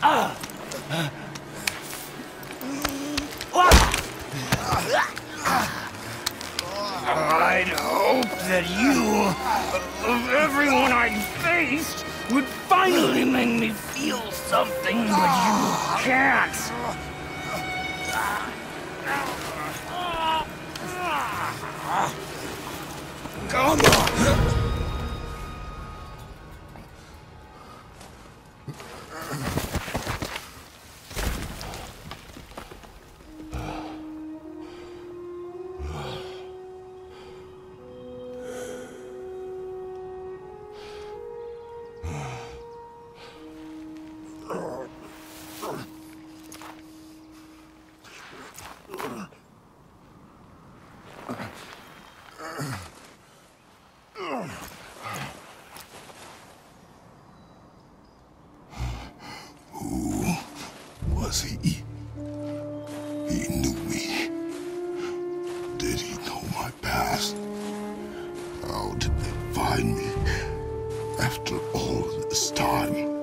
I'd hope that you, of everyone I faced, would finally make me feel something, but you can't. Come on! Was he? He knew me. Did he know my past? How did they find me after all this time?